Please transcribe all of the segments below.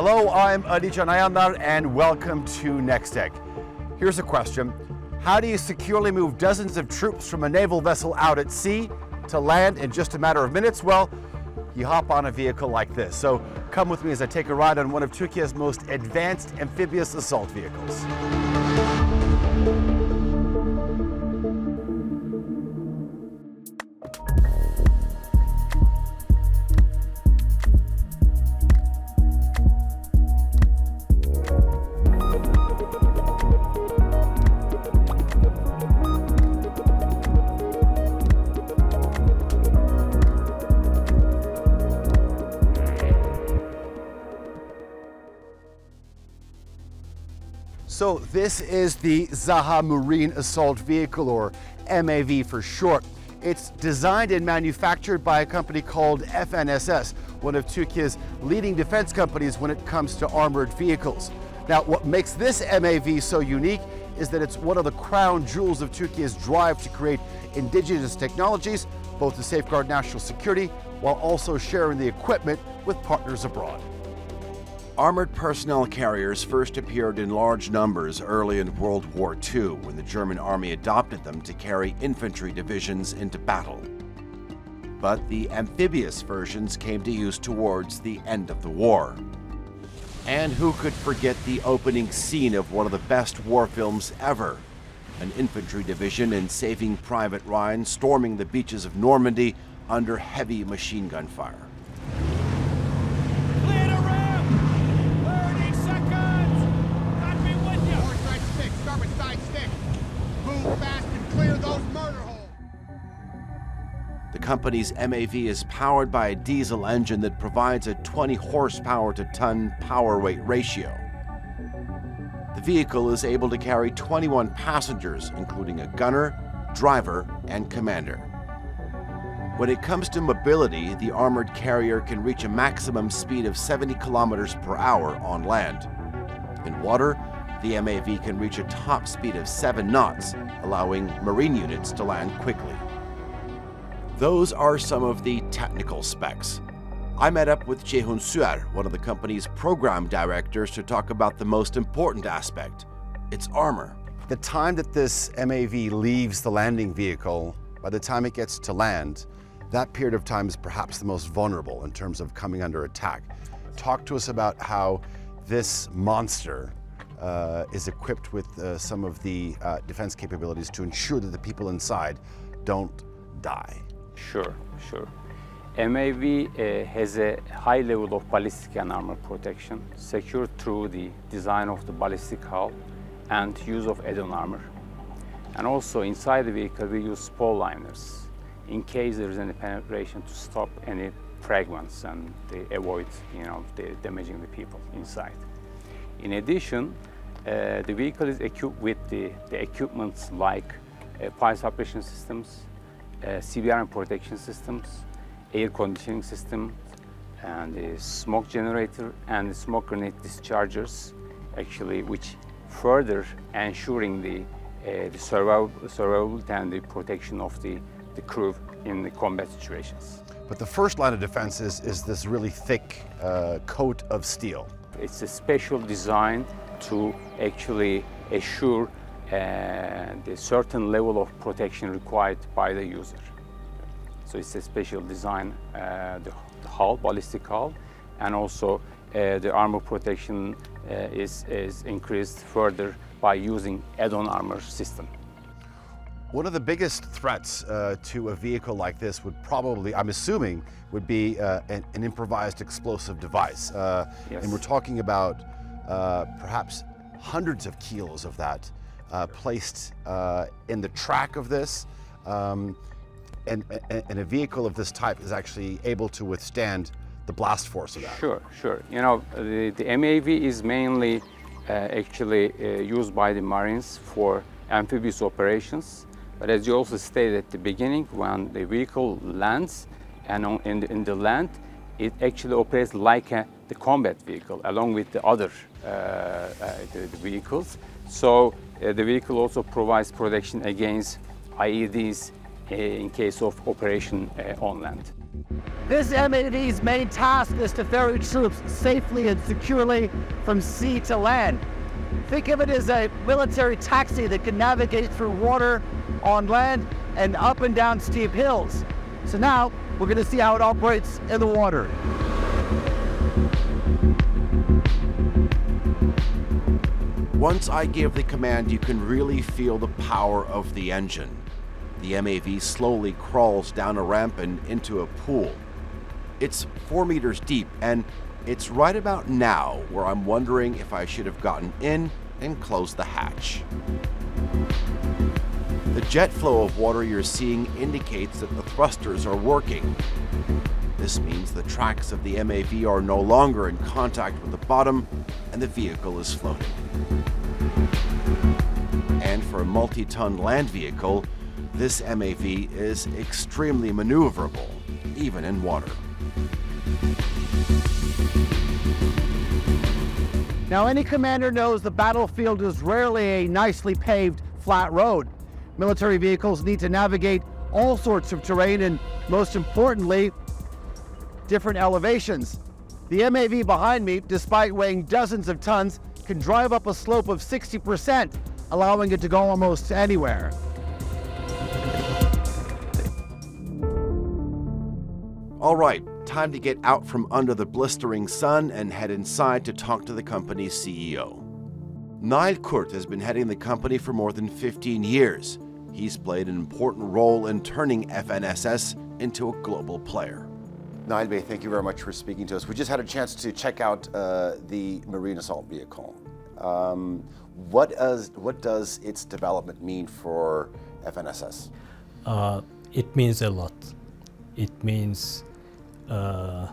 Hello, I'm Adichan Ayandar and welcome to Nextech. Here's a question. How do you securely move dozens of troops from a naval vessel out at sea to land in just a matter of minutes? Well, you hop on a vehicle like this. So come with me as I take a ride on one of Turkey's most advanced amphibious assault vehicles. So this is the Zaha Marine Assault Vehicle, or MAV for short. It's designed and manufactured by a company called FNSS, one of Turkey's leading defense companies when it comes to armored vehicles. Now, what makes this MAV so unique is that it's one of the crown jewels of Turkey's drive to create indigenous technologies, both to safeguard national security while also sharing the equipment with partners abroad. Armored personnel carriers first appeared in large numbers early in World War II when the German army adopted them to carry infantry divisions into battle. But the amphibious versions came to use towards the end of the war. And who could forget the opening scene of one of the best war films ever? An infantry division in Saving Private Ryan storming the beaches of Normandy under heavy machine gun fire. Company's MAV is powered by a diesel engine that provides a 20 horsepower to ton power weight ratio. The vehicle is able to carry 21 passengers, including a gunner, driver, and commander. When it comes to mobility, the armored carrier can reach a maximum speed of 70 kilometers per hour on land. In water, the MAV can reach a top speed of 7 knots, allowing marine units to land quickly. Those are some of the technical specs. I met up with Ceyhun Suer, one of the company's program directors, to talk about the most important aspect, its armor. The time that this MAV leaves the landing vehicle, by the time it gets to land, that period of time is perhaps the most vulnerable in terms of coming under attack. Talk to us about how this monster uh, is equipped with uh, some of the uh, defense capabilities to ensure that the people inside don't die. Sure, sure. MAV uh, has a high level of ballistic and armor protection, secured through the design of the ballistic hull and use of add-on armor. And also inside the vehicle we use spall liners in case there is any penetration to stop any fragments and they avoid you know, the damaging the people inside. In addition, uh, the vehicle is equipped with the, the equipments like uh, fire suppression systems, uh, CBRN protection systems, air conditioning system, and the smoke generator and the smoke grenade dischargers, actually, which further ensuring the, uh, the survival, survivability and the protection of the, the crew in the combat situations. But the first line of defense is, is this really thick uh, coat of steel. It's a special design to actually assure and a certain level of protection required by the user. So it's a special design, uh, the, the, hull, ballistic hull, and also uh, the armor protection uh, is, is increased further by using add-on armor system. One of the biggest threats uh, to a vehicle like this would probably, I'm assuming, would be uh, an, an, improvised explosive device. Uh, yes. And we're talking about perhaps hundreds of kilos of that uh, placed uh, in the track of this. Um, and, and, a vehicle of this type is actually able to withstand the blast force of that. Sure, sure. You know, the, the MAV is mainly uh, actually uh, used by the Marines for amphibious operations. But as you also stated at the beginning, when the vehicle lands and on, in, the, in the land, it actually operates like a, the combat vehicle along with the other uh, uh the, the vehicles. So uh, the vehicle also provides protection against IEDs uh, in case of operation uh, on land. This MAV's main task is to ferry troops safely and securely from sea to land. Think of it as a military taxi that can navigate through water, on land, and up and down steep hills. So now we're going to see how it operates in the water. Once I give the command, you can really feel the power of the engine. The MAV slowly crawls down a ramp and into a pool. It's four meters deep, and it's right about now where I'm wondering if I should have gotten in and closed the hatch. The jet flow of water you're seeing indicates that the thrusters are working. This means the tracks of the MAV are no longer in contact with the bottom and the vehicle is floating. And for a multi-ton land vehicle, this MAV is extremely maneuverable, even in water. Now, any commander knows the battlefield is rarely a nicely paved, flat road. Military vehicles need to navigate all sorts of terrain and, most importantly, different elevations. The MAV behind me, despite weighing dozens of tons, can drive up a slope of 60%, allowing it to go almost anywhere. All right, time to get out from under the blistering sun and head inside to talk to the company's CEO. Nail Kurt has been heading the company for more than 15 years. He's played an important role in turning FNSS into a global player. Bey, thank you very much for speaking to us. We just had a chance to check out uh, the Marine Assault Vehicle. Um, what, does, what does its development mean for FNSS? Uh, it means a lot. It means uh, uh,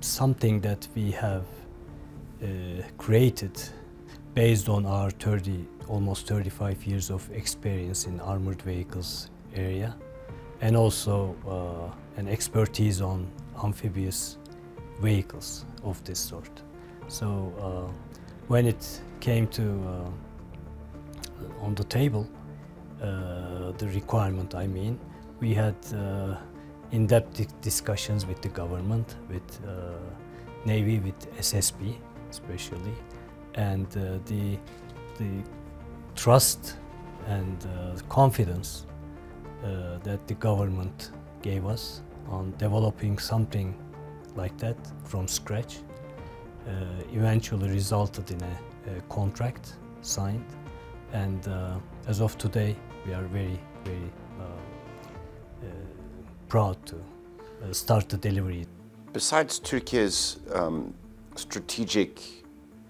something that we have uh, created based on our 30, almost 35 years of experience in armored vehicles area and also uh, an expertise on amphibious vehicles of this sort. So uh, when it came to uh, on the table, the requirement I mean, we had in-depth discussions with the government, with uh, Navy, with SSB especially, and uh, the, the trust and uh, confidence uh, that the government gave us on developing something like that from scratch uh, eventually resulted in a, a contract signed and uh, as of today we are very very proud to uh, start the delivery. Besides Turkey's um, strategic,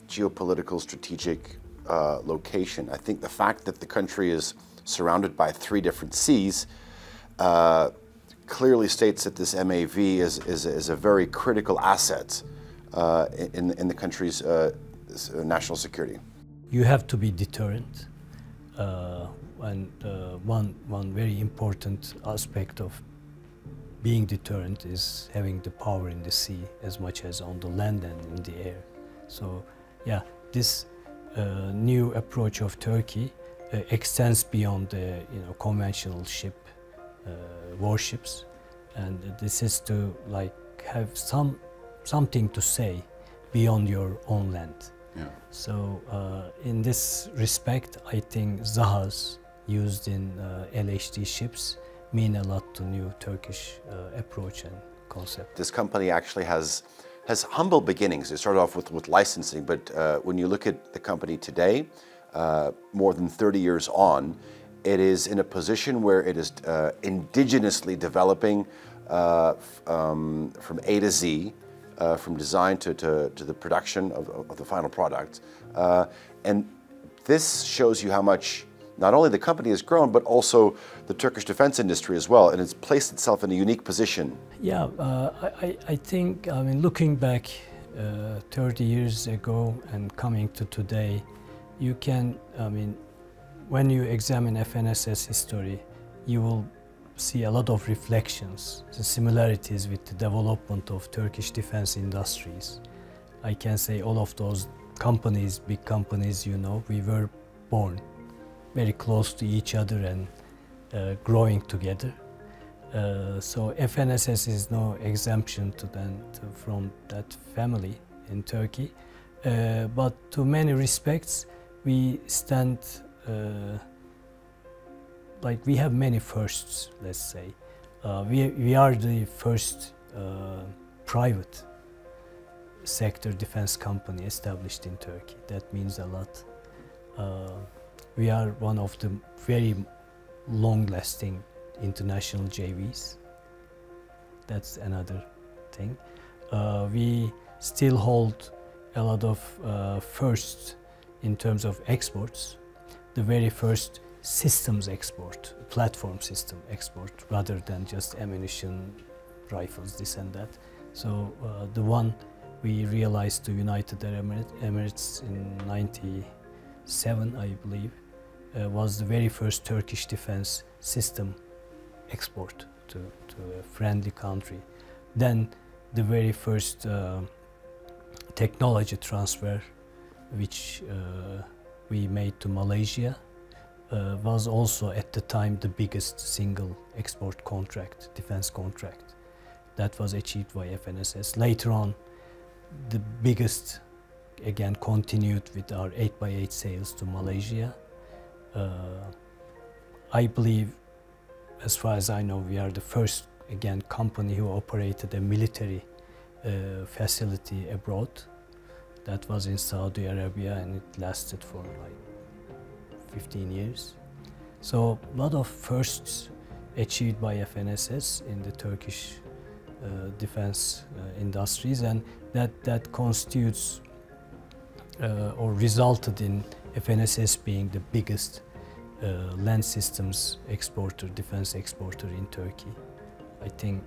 geopolitical, strategic uh, location, I think the fact that the country is surrounded by three different seas uh, clearly states that this MAV is, is, is a very critical asset uh, in, in the country's uh, national security. You have to be deterrent. Uh, and one, one very important aspect of being deterrent is having the power in the sea as much as on the land and in the air. So, yeah, this uh, new approach of Turkey uh, extends beyond the you know conventional ship uh, warships, and this is to like have some something to say beyond your own land. Yeah. So, uh, in this respect, I think Zahas used in uh, LHD ships mean a lot to new Turkish uh, approach and concept. This company actually has has humble beginnings. It started off with, with licensing, but uh, when you look at the company today, uh, more than 30 years on, it is in a position where it is uh, indigenously developing uh, um, from A to Z, uh, from design to, to, to the production of, of, the final product. and this shows you how much not only the company has grown, but also the Turkish defense industry as well, and it's placed itself in a unique position. Yeah, uh, I, I, think, I mean, looking back uh, 30 years ago and coming to today, you can, I mean, when you examine FNSS history, you will see a lot of reflections, the similarities with the development of Turkish defense industries. I can say all of those companies, big companies, you know, we were born very close to each other and uh, growing together. Uh, so FNSS is no exemption to then to, from that family in Turkey. Uh, but to many respects, we stand uh, like we have many firsts. Let's say uh, we we are the first uh, private sector defense company established in Turkey. That means a lot. Uh, we are one of the very long-lasting international JVs. That's another thing. Uh, we still hold a lot of uh, firsts in terms of exports. The very first systems export, platform system export, rather than just ammunition, rifles, this and that. So uh, the one we realized to United Arab Emirates in 97, I believe, uh, was the very first Turkish defense system export to, to a friendly country. Then the very first uh, technology transfer which uh, we made to Malaysia uh, was also at the time the biggest single export contract, defense contract. That was achieved by FNSS. Later on, the biggest, again, continued with our 8x8 sales to Malaysia. Uh, I believe as far as I know, we are the first, again, company who operated a military uh, facility abroad. That was in Saudi Arabia and it lasted for like 15 years. So a lot of firsts achieved by FNSS in the Turkish uh, defense uh, industries and that, that constitutes uh, or resulted in FNSS being the biggest uh, land systems exporter, defense exporter in Turkey. I think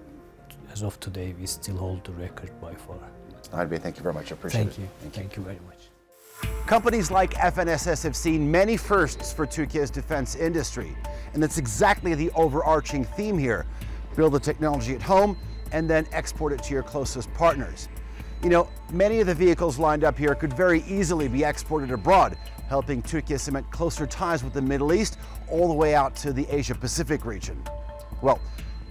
as of today, we still hold the record by far. Adbey, thank you very much. I appreciate thank it. You. Thank, thank you. you very much. Companies like FNSS have seen many firsts for Turkey's defense industry. And that's exactly the overarching theme here. Build the technology at home and then export it to your closest partners. You know, many of the vehicles lined up here could very easily be exported abroad, helping Turkey cement closer ties with the Middle East all the way out to the Asia Pacific region. Well,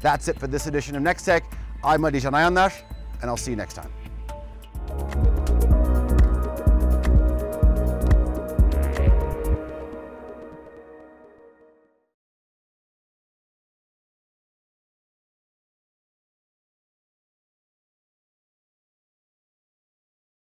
that's it for this edition of Nextech. I'm Adi Ayanlar, and I'll see you next time.